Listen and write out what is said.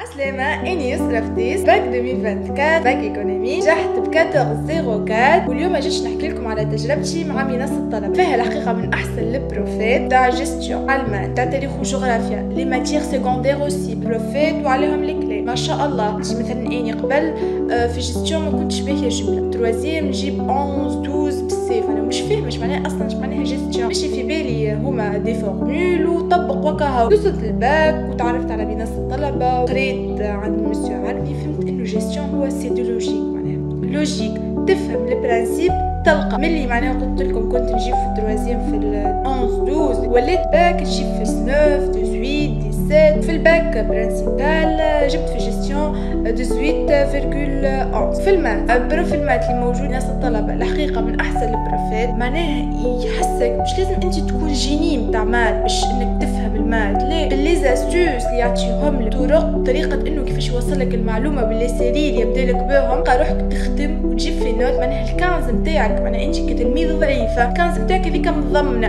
عسلامة اني يسرا فتيس باك 2024 bac économie نجحت ب 1404 واليوم جيت باش نحكي لكم على تجربتي مع منصة الطلبة فيها الحقيقة من احسن البروفات تاع gestion allemand تاع تاريخ وجغرافيا les matières secondaires aussi بروفات وعليهم لي كلي ما شاء الله مثلا اني قبل في جيستيون ما كنتش باهية جملة troisième نجيب 11 12 هما des formules وطبق وكاها وصلت الباك وتعرفت على منصة الطلبة وقريت قريت عند مسيو عربي فهمت إنه gestion هو c'est de logique معناها. logique تفهم ال principe تلقى. ملي معناها قلت لكم كنت نجيب في ال troisième في ال 11 12 وليت باك نجيب في 9 18 17 في ال bac principale جبت في جيستيون 18,11 في ال maths ال prof ال maths اللي موجود ناس الطلبة الحقيقة من أحسن البروفات معناها يحسك مش لازم أنت تكون génie متاع maths باش إنك تفهم ال maths ليه بال les astuces اللي يعطيهم لك. طرق طريقة إنه كيفاش يوصل لك المعلومة بال les séries اللي يبدا لك بهم. روحك تخدم وتجيب في notes. معناها الكنز نتاعك معناها أنت كتلميذ ضعيفة. الكنز نتاعك هذيك مضمنة